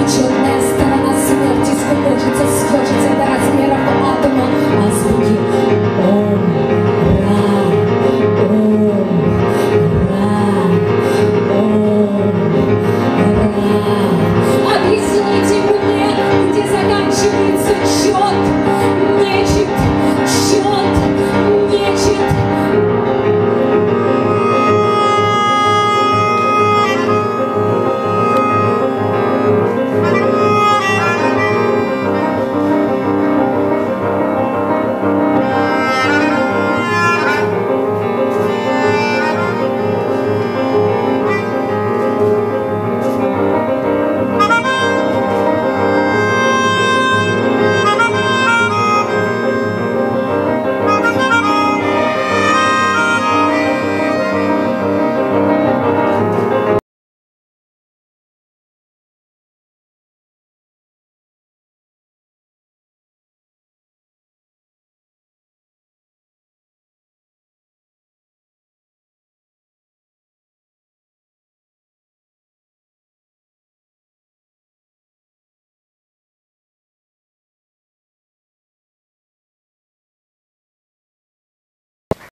Но черная сторона смерти скукожится, с